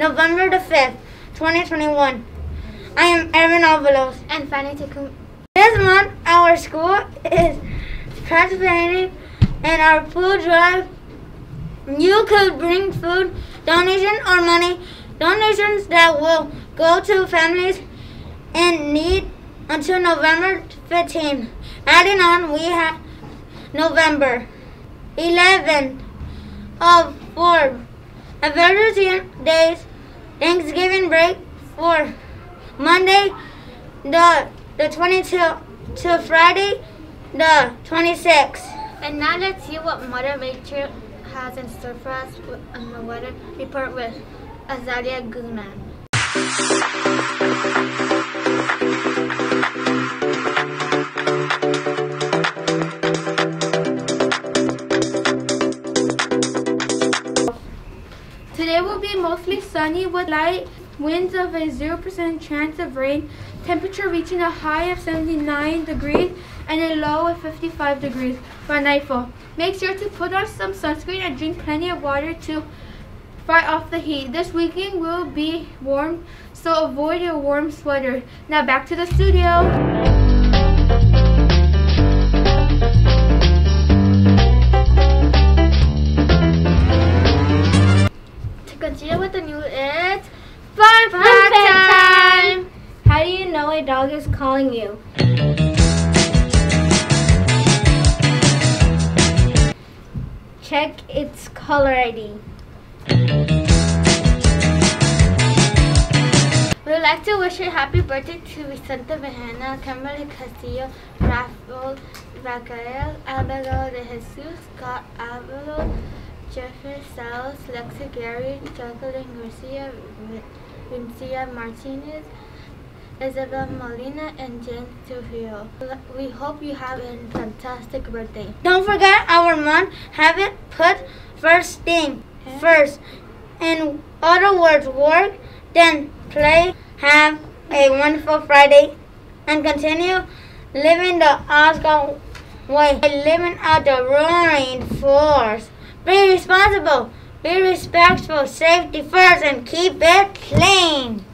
November the 5th, 2021. I am Erin Avalos. And Fanny Takum. This month, our school is participating in our food drive. You could bring food, donation, or money. Donations that will go to families in need until November 15. Adding on, we have November 11th of four advertising days Thanksgiving break for Monday, the the 22 to Friday, the 26th. And now let's see what Mother Nature has in store for us on the weather report with Azalia Guzman. Today will be mostly sunny with light winds of a 0% chance of rain, temperature reaching a high of 79 degrees and a low of 55 degrees by nightfall. Make sure to put on some sunscreen and drink plenty of water to fight off the heat. This weekend will be warm, so avoid your warm sweater. Now back to the studio. With the news, it's fun fact time! How do you know a dog is calling you? Check its color ID. We would like to wish a happy birthday to Vicente Vejena, Kimberly Castillo, Rafael Rafael Abigail de Jesus, Scott Avalo, Jeffrey Salas, Lexi Gary, Jacqueline Garcia, Vincia Martinez, Isabel Molina, and James Trujillo. We hope you have a fantastic birthday. Don't forget our mom Have it put first thing first. In other words, work, then play. Have a wonderful Friday and continue living the Ascot way. Living out the roaring force. Be responsible. Be respectful. Safety first and keep it clean.